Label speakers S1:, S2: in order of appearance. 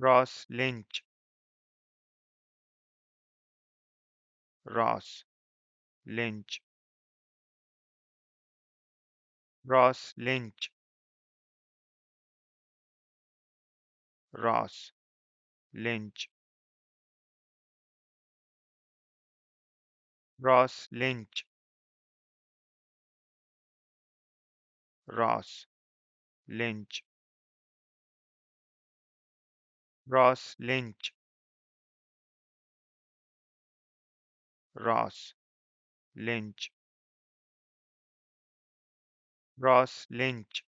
S1: Ross Lynch. Ross Lynch. Ross Lynch. Ross Lynch. Ross Lynch. Ross Lynch Ross Lynch. Ross Lynch. Ross Lynch